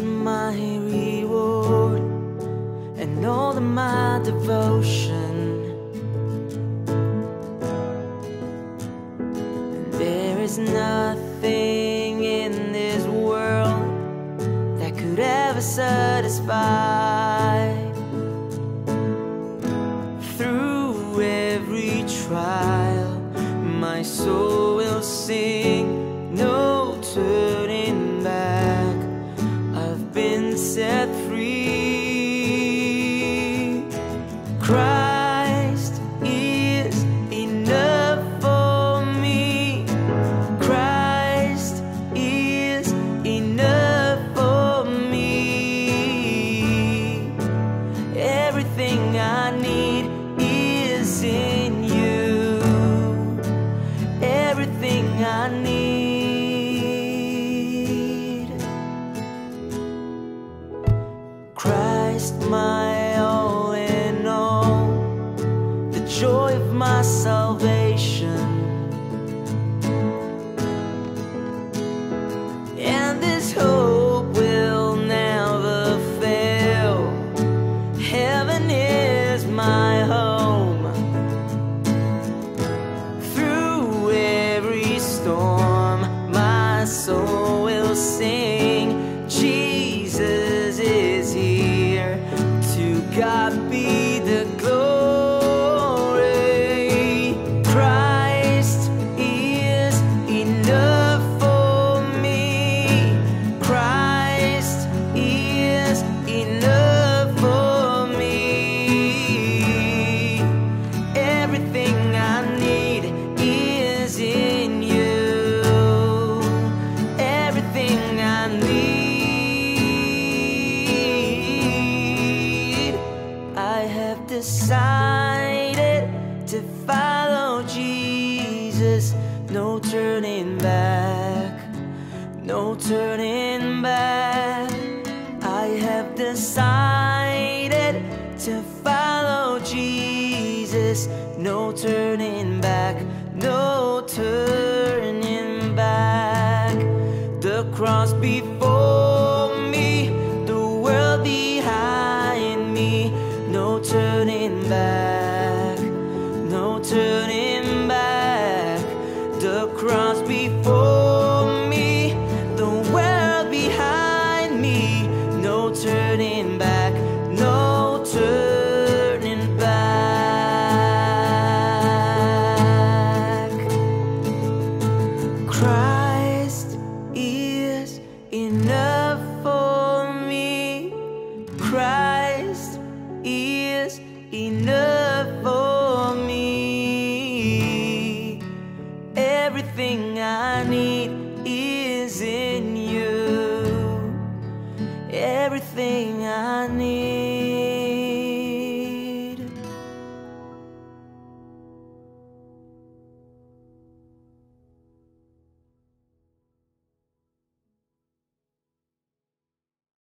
my reward and all of my devotion. There is nothing in this world that could ever satisfy. Through every trial, my soul will sing. I need. Christ, my all in all, the joy of my salvation. Storm, my soul will sing. Jesus is here. To God be decided to follow Jesus. No turning back. No turning back. I have decided to follow Jesus. No turning back. No turning Christ is enough for me. Everything I need is in you. Everything I need.